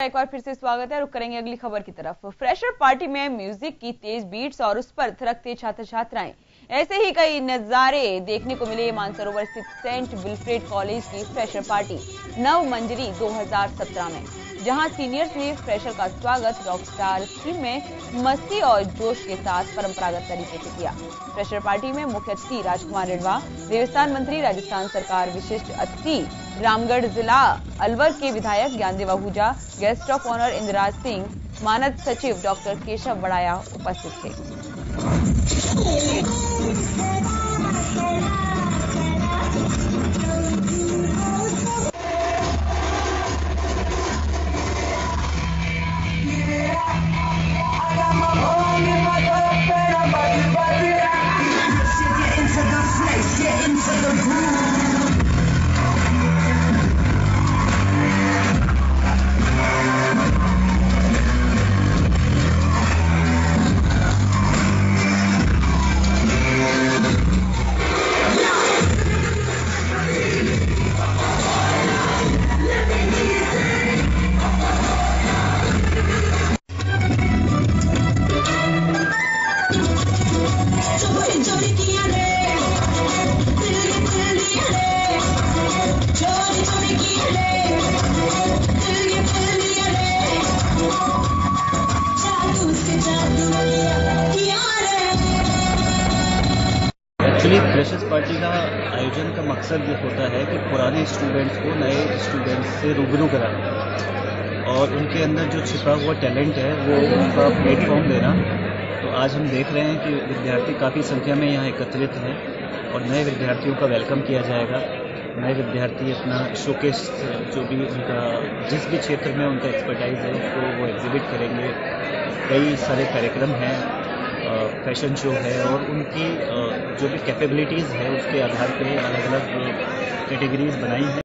एक बार फिर से स्वागत है, रुक करेंगे अगली खबर की तरफ़। फ्रेशर पार्टी में म्यूज़िक की तेज बीट्स और उस पर थरकते छात्र छात्राएँ ऐसे ही कई नजारे देखने को मिले मानसरोवर स्थित सेंट विल्फ्रेड कॉलेज की फ्रेशर पार्टी, नव मंजरी 2017 में। जहाँ सीनियर्स ने फ्रेशर का स्वागत रॉकस्टार थीम में मस्ती और जोश के साथ परंपरागत तरीके से किया। फ्रेशर पार्टी में मुख्य अतिथि राजकुमार रिडवा, देवस्थान मंत्री राजस्थान सरकार विशिष्ट अतिथि, रामगढ़ जिला अलवर के विधायक Gyandev Ahuja, guest of honour Indiraj Singh, मानद सचिव डॉक्टर केशव बड़ाया उपस्थित थे। फ्रेशर्स पार्टी का आयोजन का मकसद ये होता है कि पुराने स्टूडेंट्स को नए स्टूडेंट्स से रूबरू कराना और उनके अंदर जो छिपा हुआ टैलेंट है, वो उनका प्लेटफॉर्म देना। तो आज हम देख रहे हैं कि विद्यार्थी काफ़ी संख्या में यहाँ एकत्रित हैं और नए विद्यार्थियों का वेलकम किया जाएगा। नए विद्यार्थी अपना शोकेस जो भी उनका, जिस भी क्षेत्र में उनका एक्सपर्टाइज है, उसको वो एग्जिबिट करेंगे। कई सारे कार्यक्रम हैं। फ़ैशन शो है और उनकी जो भी कैपेबिलिटीज़ है, उसके आधार पे अलग अलग कैटेगरीज बनाई हैं।